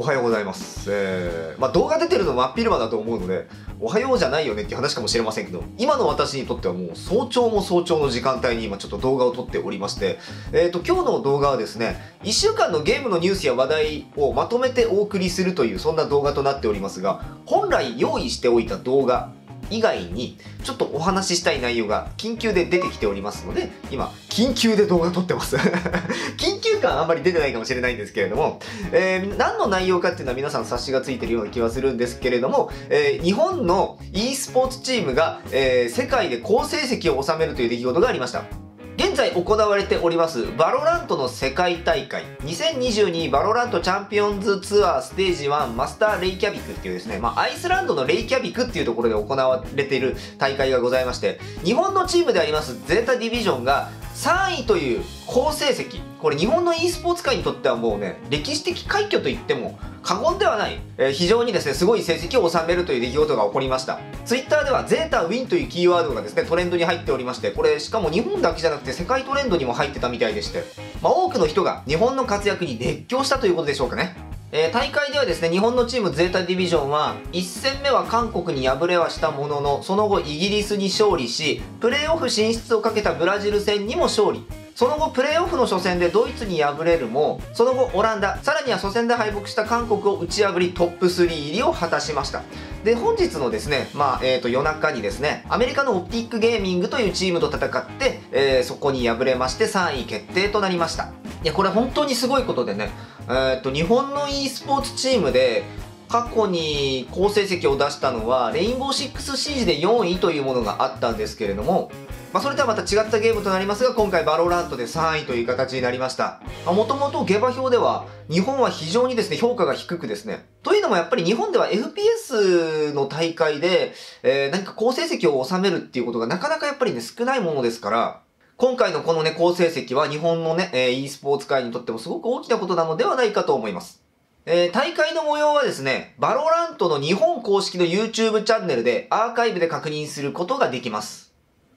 おはようございます。えー、まあ、動画出てるの真っ昼間だと思うので、おはようじゃないよねっていう話かもしれませんけど、今の私にとってはもう早朝も早朝の時間帯に今ちょっと動画を撮っておりまして、えっ、ー、と、今日の動画はですね、1週間のゲームのニュースや話題をまとめてお送りするというそんな動画となっておりますが、本来用意しておいた動画以外にちょっとお話ししたい内容が緊急で出てきておりますので今緊急で動画撮ってます。緊急感あんまり出てないかもしれないんですけれども、えー、何の内容かっていうのは皆さん察しがついてるような気はするんですけれども、えー、日本の e スポーツチームが、えー、世界で好成績を収めるという出来事がありました。現在行われておりますバロラントの世界大会。2022バロラントチャンピオンズツアーステージ1マスターレイキャビクっていうですね、まあ、アイスランドのレイキャビクっていうところで行われている大会がございまして日本のチームであります ZETA DIVISION が3位という好成績。これ日本の e スポーツ界にとってはもうね歴史的快挙と言っても過言ではない、えー、非常にですねすごい成績を収めるという出来事が起こりました。Twitter ではゼータウィンというキーワードがですねトレンドに入っておりましてこれしかも日本だけじゃなくて世界トレンドにも入ってたみたいでして、まあ、多くの人が日本の活躍に熱狂したということでしょうかね。えー、大会ではですね、日本のチームゼータディビジョンは、1戦目は韓国に敗れはしたものの、その後イギリスに勝利し、プレーオフ進出をかけたブラジル戦にも勝利。その後プレーオフの初戦でドイツに敗れるもその後オランダさらには初戦で敗北した韓国を打ち破りトップ3入りを果たしましたで本日のですね、まあえー、と夜中にですねアメリカのオプティックゲーミングというチームと戦って、えー、そこに敗れまして3位決定となりましたいやこれ本当にすごいことでね、えー、と日本の e スポーツチームで過去に好成績を出したのはレインボーシックスシージで4位というものがあったんですけれどもまあ、それとはまた違ったゲームとなりますが、今回バロラントで3位という形になりました。もともと下馬評では、日本は非常にですね、評価が低くですね。というのもやっぱり日本では FPS の大会で、えー、何か好成績を収めるっていうことがなかなかやっぱりね、少ないものですから、今回のこのね、好成績は日本のね、えー、e スポーツ界にとってもすごく大きなことなのではないかと思います。えー、大会の模様はですね、バロラントの日本公式の YouTube チャンネルでアーカイブで確認することができます。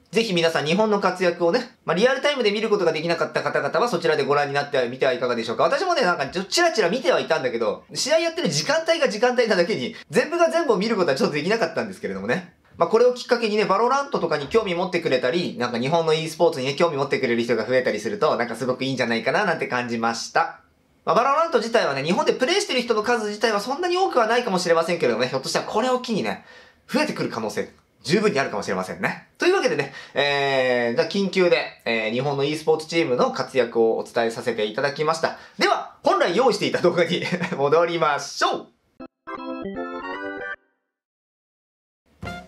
ぜひ皆さん日本の活躍をね、まあ、リアルタイムで見ることができなかった方々はそちらでご覧になってみてはいかがでしょうか。私もね、なんかちょ、チラチラ見てはいたんだけど、試合やってる時間帯が時間帯なだけに、全部が全部を見ることはちょっとできなかったんですけれどもね。まあ、これをきっかけにね、バロラントとかに興味持ってくれたり、なんか日本の e スポーツにね、興味持ってくれる人が増えたりすると、なんかすごくいいんじゃないかななんて感じました。まあ、バロラント自体はね、日本でプレイしてる人の数自体はそんなに多くはないかもしれませんけれどもね、ひょっとしたらこれを機にね、増えてくる可能性十分にあるかもしれませんね。というわけでね、えー、じゃあ緊急で、えー、日本の e スポーツチームの活躍をお伝えさせていただきました。では、本来用意していた動画に 戻りましょう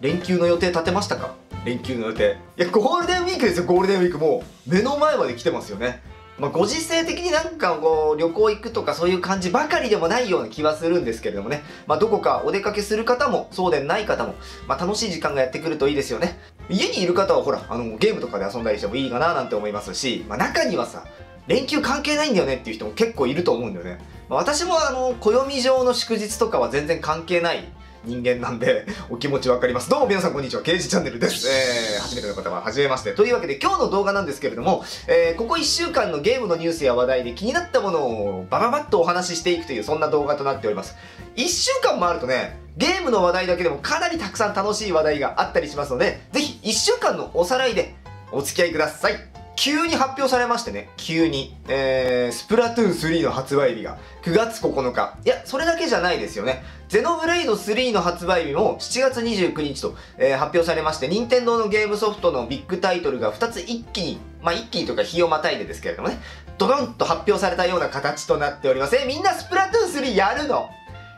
連休の予定立てましたか？連休の予定。いや、ゴールデンウィークですよ、ゴールデンウィーク。もう、目の前まで来てますよね。まあ、ご時世的になんかこう旅行行くとかそういう感じばかりでもないような気はするんですけれどもね、まあ、どこかお出かけする方もそうでない方も、まあ、楽しい時間がやってくるといいですよね家にいる方はほらあのゲームとかで遊んだりしてもいいかななんて思いますし、まあ、中にはさ連休関係ないんだよねっていう人も結構いると思うんだよね、まあ、私もあの暦上の祝日とかは全然関係ない人間なんで、お気持ちわかります。どうも皆さんこんにちは、刑事チャンネルです。えー、初めての方は初めまして。というわけで今日の動画なんですけれども、えー、ここ1週間のゲームのニュースや話題で気になったものをバババッとお話ししていくというそんな動画となっております。1週間もあるとね、ゲームの話題だけでもかなりたくさん楽しい話題があったりしますので、ぜひ1週間のおさらいでお付き合いください。急に発表されましてね、急に。えー、スプラトゥーン3の発売日が9月9日。いや、それだけじゃないですよね。ゼノブレイド3の発売日も7月29日と、えー、発表されまして、任天堂のゲームソフトのビッグタイトルが2つ一気に、まあ一気にとか日をまたいでですけれどもね、ドドンと発表されたような形となっております。え、みんなスプラトゥーン3やるの？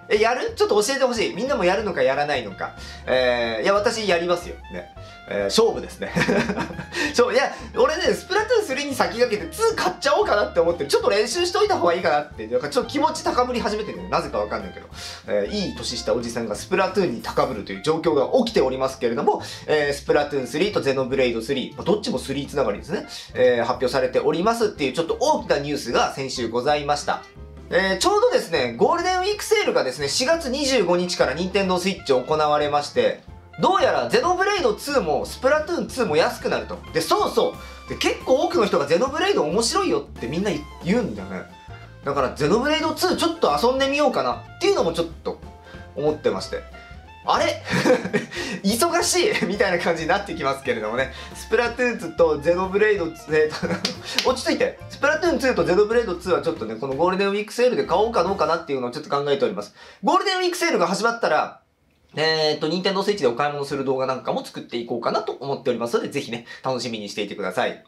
え、やる？ちょっと教えてほしい。みんなもやるのかやらないのか。えー、いや、私やりますよ。ね。えー、勝負ですね。そう、いや、俺ね、スプラトゥーン3に先駆けて2買っちゃおうかなって思ってる。ちょっと練習しといた方がいいかなって、なんかちょっと気持ち高ぶり始めてるね。なぜかわかんないけど。えー、いい年したおじさんがスプラトゥーンに高ぶるという状況が起きておりますけれども、えー、スプラトゥーン3とゼノブレイド3、まあ、どっちも3つながりですね。えー、発表されておりますっていうちょっと大きなニュースが先週ございました。えー、ちょうどですね、ゴールデンウィークセールがですね、4月25日から任天堂スイッチ行われまして、どうやらゼノブレイド2もスプラトゥーン2も安くなると。で、そうそう。で、結構多くの人がゼノブレイド面白いよってみんな言うんだよね。だからゼノブレイド2ちょっと遊んでみようかなっていうのもちょっと思ってましてあれ？忙しい？みたいな感じになってきますけれどもね。スプラトゥーン2とゼノブレイド2、えー、落ち着いて。スプラトゥーン2とゼノブレイド2はちょっとね、このゴールデンウィークセールで買おうかどうかなっていうのをちょっと考えております。ゴールデンウィークセールが始まったら、えー、っと、ニンテンドースイッチでお買い物する動画なんかも作っていこうかなと思っておりますので、ぜひね、楽しみにしていてください。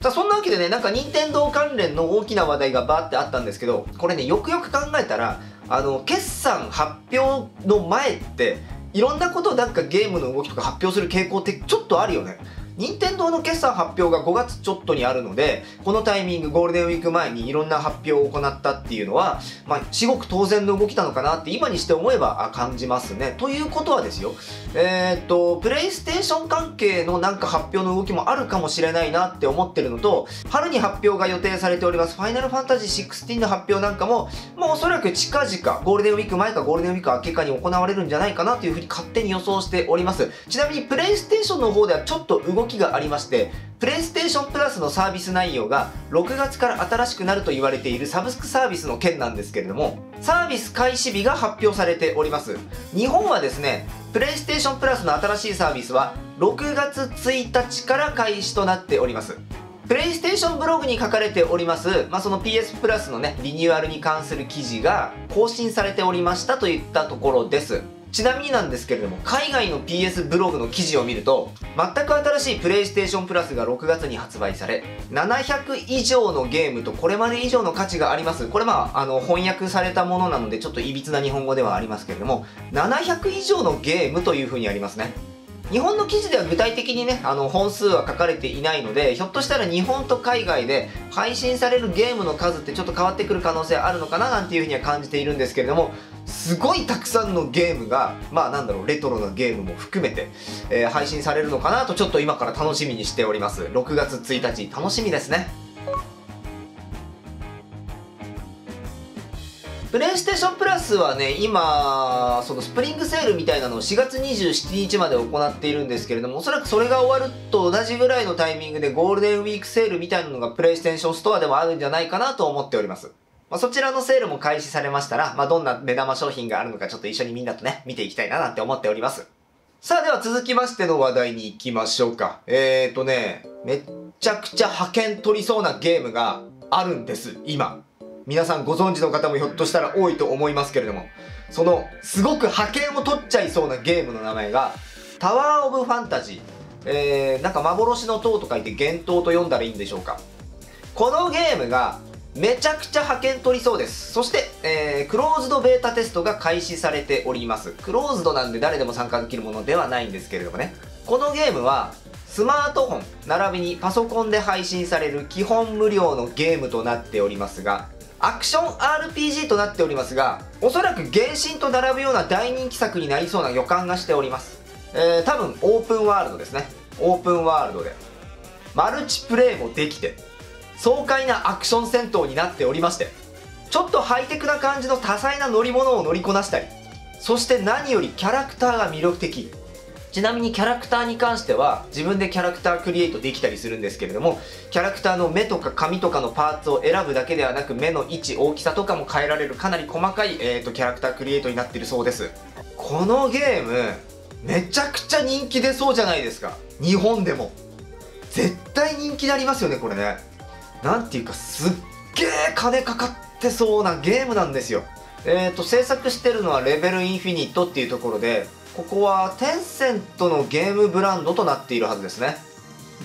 さあ、そんなわけでね、なんか任天堂関連の大きな話題がバーってあったんですけど、これね、よくよく考えたら、あの、決算発表の前って、いろんなことなんかゲームの動きとか発表する傾向ってちょっとあるよね。任天堂の決算発表が5月ちょっとにあるので、このタイミング、ゴールデンウィーク前にいろんな発表を行ったっていうのは、まあ、至極当然の動きなのかなって今にして思えば感じますね。ということはですよ、えー、っと、プレイステーション関係のなんか発表の動きもあるかもしれないなって思ってるのと、春に発表が予定されております、ファイナルファンタジー16の発表なんかも、まあおそらく近々、ゴールデンウィーク前かゴールデンウィーク明けかに行われるんじゃないかなというふうに勝手に予想しております。ちなみにプレイステーションの方ではちょっと動きがありまして、プレイステーションプラスのサービス内容が6月から新しくなると言われているサブスクサービスの件なんですけれども、サービス開始日が発表されております。日本はですね、プレイステーションプラスの新しいサービスは6月1日から開始となっております。プレイステーションブログに書かれております、まあ、その PS プラスのね、リニューアルに関する記事が更新されておりましたといったところです。ちなみになんですけれども、海外の PS ブログの記事を見ると、全く新しいプレイステーションプラスが6月に発売され、700以上のゲームとこれまで以上の価値があります。これまあ、あの、翻訳されたものなので、ちょっと歪な日本語ではありますけれども、700以上のゲームという風にありますね。日本の記事では具体的にね、あの、本数は書かれていないので、ひょっとしたら日本と海外で配信されるゲームの数ってちょっと変わってくる可能性あるのかななんていうふうには感じているんですけれども、すごいたくさんのゲームが、まあなんだろう、レトロなゲームも含めて、えー、配信されるのかなとちょっと今から楽しみにしております。6月1日、楽しみですね。プレイステーションプラスはね、今、そのスプリングセールみたいなのを4月27日まで行っているんですけれども、おそらくそれが終わると同じぐらいのタイミングでゴールデンウィークセールみたいなのがプレイステーションストアでもあるんじゃないかなと思っております。まあ、そちらのセールも開始されましたら、まあ、どんな目玉商品があるのかちょっと一緒にみんなとね、見ていきたいななんて思っております。さあでは続きましての話題に行きましょうか。えーとね、めっちゃくちゃ派遣取りそうなゲームがあるんです、今。皆さんご存知の方もひょっとしたら多いと思いますけれども、そのすごく派遣を取っちゃいそうなゲームの名前が、タワーオブファンタジー。えー、なんか幻の塔と書いて幻塔と読んだらいいんでしょうか。このゲームがめちゃくちゃ派遣取りそうです。そして、えー、クローズドベータテストが開始されております。クローズドなんで誰でも参加できるものではないんですけれどもね。このゲームは、スマートフォン、並びにパソコンで配信される基本無料のゲームとなっておりますが、アクション RPG となっておりますが、おそらく原神と並ぶような大人気作になりそうな予感がしております。えー、多分オープンワールドですね。オープンワールドで。マルチプレイもできて、爽快なアクション戦闘になっておりまして、ちょっとハイテクな感じの多彩な乗り物を乗りこなしたり、そして何よりキャラクターが魅力的。ちなみにキャラクターに関しては自分でキャラクタークリエイトできたりするんですけれどもキャラクターの目とか髪とかのパーツを選ぶだけではなく目の位置大きさとかも変えられるかなり細かい、えーと、キャラクタークリエイトになってるそうです。このゲームめちゃくちゃ人気出そうじゃないですか。日本でも。絶対人気になりますよねこれね。なんていうかすっげえ金かかってそうなゲームなんですよ。えっ、ー、と制作してるのはレベルインフィニットっていうところでここはテンセントのゲームブランドとなっているはずですね。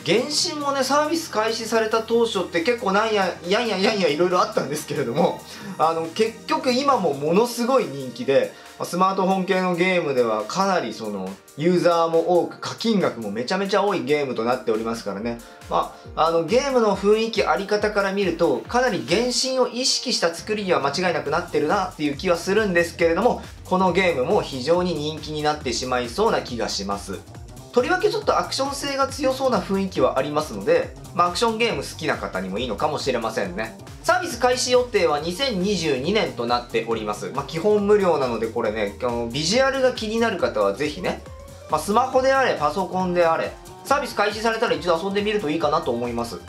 原神もねサービス開始された当初って結構なんややんややんやいろいろあったんですけれどもあの結局今もものすごい人気でスマートフォン系のゲームではかなりそのユーザーも多く課金額もめちゃめちゃ多いゲームとなっておりますからね。まあ、あのゲームの雰囲気あり方から見るとかなり原神を意識した作りには間違いなくなってるなっていう気はするんですけれどもこのゲームも非常に人気になってしまいそうな気がします。とりわけちょっとアクション性が強そうな雰囲気はありますので、まあ、アクションゲーム好きな方にもいいのかもしれませんね。サービス開始予定は2022年となっております、まあ、基本無料なのでこれねあのビジュアルが気になる方はぜひね、まあ、スマホであれパソコンであれサービス開始されたら一度遊んでみるといいかなと思います。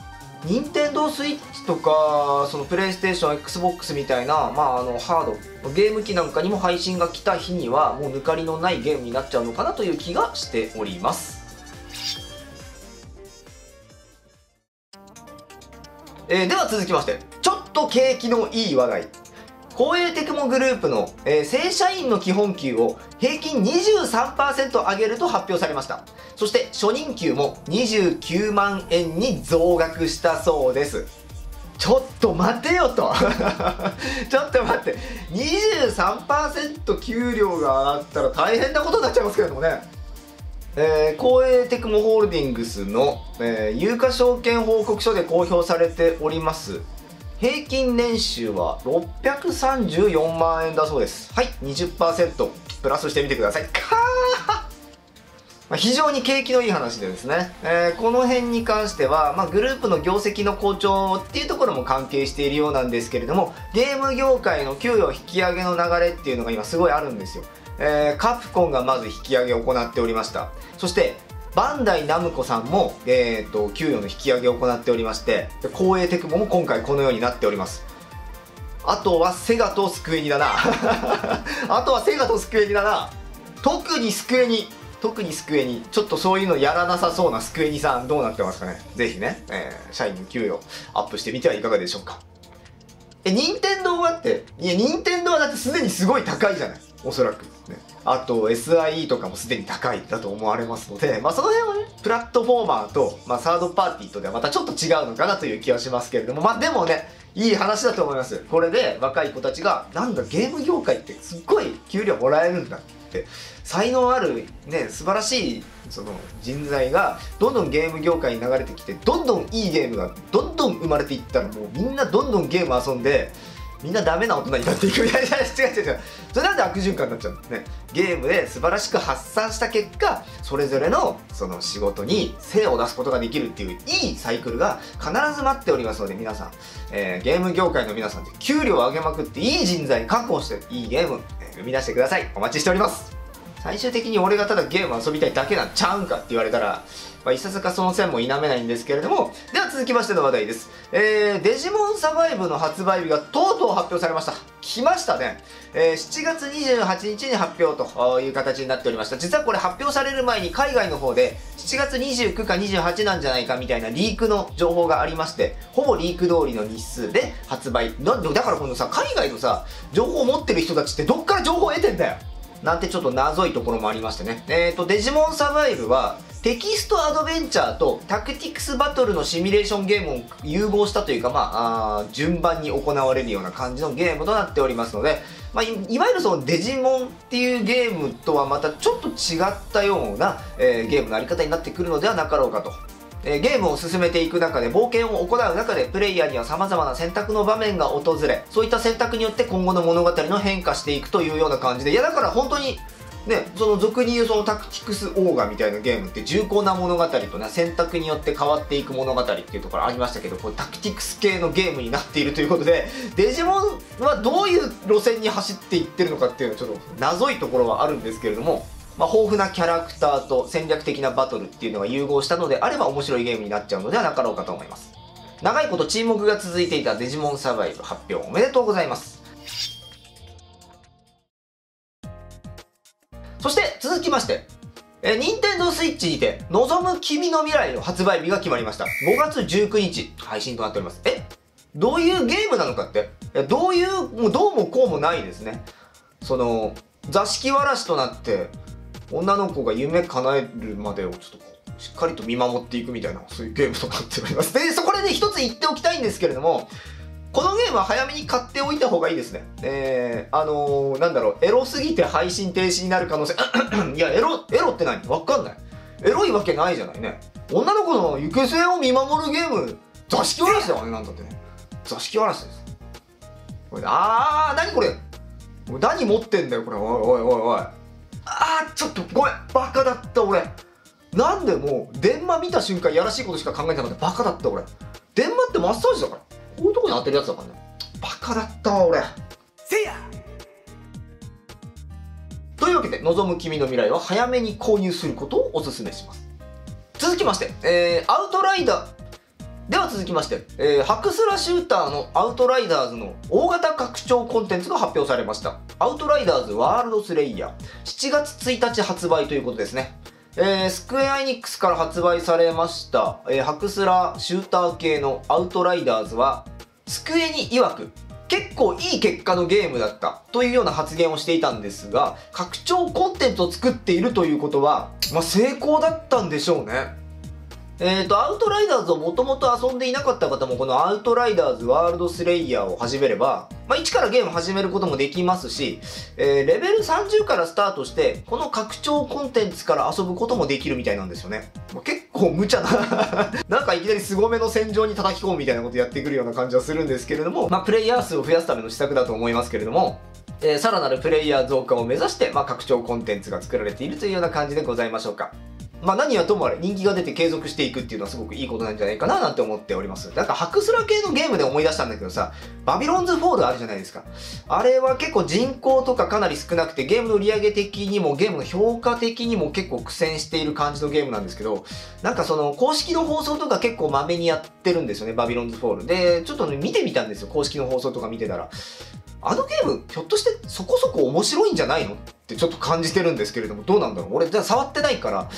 任天堂スイッチとかそのプレイステーション XBOX みたいな、まあ、あのハードゲーム機なんかにも配信が来た日にはもう抜かりのないゲームになっちゃうのかなという気がしております。えー、では続きましてちょっと景気のいい話題。光栄テクモグループの、えー、正社員の基本給を平均23%上げると発表されました。そして初任給も29万円に増額したそうです。ちょっと待てよと。ちょっと待って。23%給料が上がったら大変なことになっちゃいますけれどもね。えー、光栄テクモホールディングスの、えー、有価証券報告書で公表されております。平均年収は634万円だそうです。はい20%プラスしてみてください。まあ、非常に景気のいい話でですね、えー、この辺に関しては、まあ、グループの業績の好調っていうところも関係しているようなんですけれどもゲーム業界の給与引き上げの流れっていうのが今すごいあるんですよ、えー、カプコンがまず引き上げを行っておりました。そしてバンダイナムコさんも、えーと、給与の引き上げを行っておりまして光栄テクモも今回このようになっております。あとはセガとスクエニだな。あとはセガとスクエニだな。特にスクエニ。特にスクエニちょっとそういうのやらなさそうなスクエニさんどうなってますかね？ぜひね、えー、社員の給与アップしてみてはいかがでしょうか？え任天堂はっていや任天堂はだってすでにすごい高いじゃない？おそらく、ね、あと SIE とかもすでに高いだと思われますので、まあ、その辺はねプラットフォーマーと、まあ、サードパーティーとではまたちょっと違うのかなという気はしますけれどもまあでもねいい話だと思います。これで若い子たちがなんだゲーム業界ってすっごい給料もらえるんだって。才能あるね素晴らしいその人材がどんどんゲーム業界に流れてきてどんどんいいゲームがどんどん生まれていったらもうみんなどんどんゲーム遊んでみんなダメな大人になっていく。みたいな違う違う違う。それなんで悪循環になっちゃうんですね。ゲームで素晴らしく発散した結果それぞれのその仕事に精を出すことができるっていういいサイクルが必ず待っておりますので皆さん、えー、ゲーム業界の皆さんで給料を上げまくっていい人材確保していいゲーム、え、生み出してください。お待ちしております。最終的に俺がただゲーム遊びたいだけなんちゃうんかって言われたらまあ、いささかその線も否めないんですけれどもでは続きましての話題です、えー、デジモンサバイブの発売日がとうとう発表されました。来ましたね、えー、7月28日に発表という形になっておりました。実はこれ発表される前に海外の方で7月29か28なんじゃないかみたいなリークの情報がありましてほぼリーク通りの日数で発売。だだからこのさ海外のさ情報を持ってる人たちってどっから情報を得てんだよ。なんてちょっと謎いところもありましてね。えっ、ー、と、デジモンサバイブは、テキストアドベンチャーとタクティクスバトルのシミュレーションゲームを融合したというか、まあ、あ順番に行われるような感じのゲームとなっておりますので、まあ、いわゆるそのデジモンっていうゲームとはまたちょっと違ったような、えー、ゲームのあり方になってくるのではなかろうかと。え、ゲームを進めていく中で冒険を行う中でプレイヤーには様々な選択の場面が訪れそういった選択によって今後の物語の変化していくというような感じでいやだから本当にね、その俗に言うそのタクティクスオーガみたいなゲームって重厚な物語とね選択によって変わっていく物語っていうところありましたけどこれタクティクス系のゲームになっているということでデジモンはどういう路線に走っていってるのかっていうのはちょっと謎いところはあるんですけれども、まあ、豊富なキャラクターと戦略的なバトルっていうのが融合したのであれば面白いゲームになっちゃうのではなかろうかと思います長いこと沈黙が続いていたデジモンサバイブ発表おめでとうございますそして続きまして、え、任天堂スイッチにて、望む君の未来の発売日が決まりました。5月19日、配信となっております。えどういうゲームなのかってどういう、もうどうもこうもないですね。その、座敷わらしとなって、女の子が夢叶えるまでをちょっとこうしっかりと見守っていくみたいな、そういうゲームとなっております。で、そこでね、一つ言っておきたいんですけれども、このゲームは早めに買っておいた方がいいですね。えー、あのー、なんだろう、エロすぎて配信停止になる可能性、いや、エロ、エロって何？わかんない。エロいわけないじゃないね。女の子の行く末を見守るゲーム、座敷わらしだわね、なんだってね。座敷わらしです。これあー、なにこれ？何持ってんだよ、これ。おいおいおいおい。あー、ちょっとごめん。バカだった、俺。なんでもう、電話見た瞬間、やらしいことしか考えてなかった。バカだった、俺。電話ってマッサージだから。こういうとこに当てるやつだからねバカだったわ俺せやというわけで望む君の未来は早めに購入することをお勧めします続きまして、えー、アウトライダーでは続きまして、えー、ハクスラシューターのアウトライダーズの大型拡張コンテンツが発表されました。アウトライダーズワールドスレイヤー。7月1日発売ということですね。えー、スクエアエニックスから発売されました、えー、ハクスラシューター系のアウトライダーズは、スクエニ曰く、結構いい結果のゲームだったというような発言をしていたんですが、拡張コンテンツを作っているということは、まあ、成功だったんでしょうね。えっ、ー、と、アウトライダーズをもともと遊んでいなかった方もこのアウトライダーズワールドスレイヤーを始めれば、まあ、1からゲーム始めることもできますし、えー、レベル30からスタートして、この拡張コンテンツから遊ぶこともできるみたいなんですよね。まあ、結構無茶な なんかいきなり凄めの戦場に叩き込むみたいなことやってくるような感じはするんですけれども、まあ、プレイヤー数を増やすための施策だと思いますけれども、えー、さらなるプレイヤー増加を目指して、まあ、拡張コンテンツが作られているというような感じでございましょうか。まあ何はともあれ人気が出て継続していくっていうのはすごくいいことなんじゃないかななんて思っております。なんかハクスラ系のゲームで思い出したんだけどさ、バビロンズフォールあるじゃないですか。あれは結構人口とかかなり少なくてゲームの売り上げ的にもゲームの評価的にも結構苦戦している感じのゲームなんですけど、なんかその公式の放送とか結構まめにやってるんですよね、バビロンズフォール。で、ちょっとね、見てみたんですよ、公式の放送とか見てたら。あのゲーム、ひょっとしてそこそこ面白いんじゃないの？ってちょっと感じてるんですけれども、どうなんだろう？俺、じゃあ触ってないから、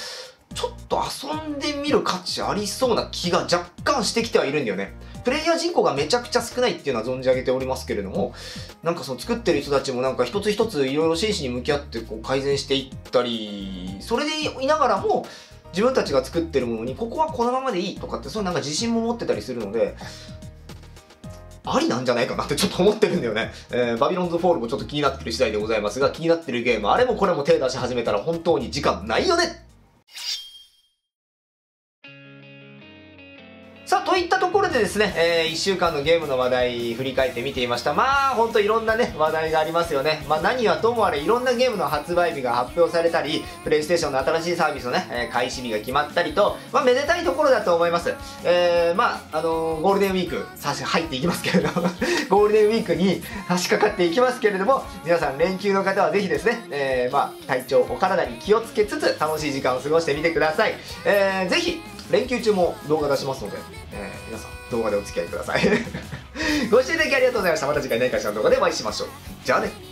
ちょっと遊んでみる価値ありそうな気が若干してきてはいるんだよね。プレイヤー人口がめちゃくちゃ少ないっていうのは存じ上げておりますけれども、なんかその作ってる人たちもなんか一つ一ついろいろ真摯に向き合ってこう改善していったり、それでいながらも、自分たちが作ってるものにここはこのままでいいとかってそういうなんか自信も持ってたりするのでありなんじゃないかなってちょっと思ってるんだよね。えー、バビロンズフォールもちょっと気になってる次第でございますが、気になってるゲーム、あれもこれも手出し始めたら本当に時間ないよねでですね、えー、1週間のゲームの話題振り返って見ていました。まあ、ほんといろんなね、話題がありますよね。まあ、何はともあれいろんなゲームの発売日が発表されたり、プレイステーションの新しいサービスのね、え、開始日が決まったりと、まあ、めでたいところだと思います。えー、まあ、あのー、ゴールデンウィーク、さし入っていきますけれども ゴールデンウィークに差し掛かっていきますけれども、皆さん連休の方はぜひですね、えー、まあ、体調、お体に気をつけつつ、楽しい時間を過ごしてみてください。えー、ぜひ、連休中も動画出しますので、えー、皆さん動画でお付き合いください。ご視聴いただきありがとうございました。また次回何かしらの動画でお会いしましょう。じゃあね。